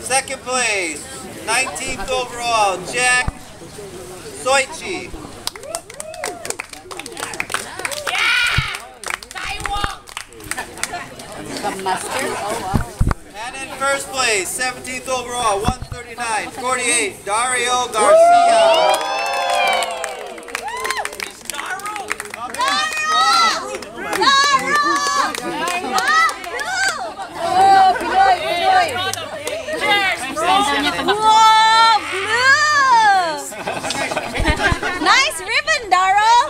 Second place, 19th overall, Jack Soichi. The mustard? And in first place, 17th overall, 139, 48, Dario Garcia. Whoa, blue! nice ribbon, Daryl!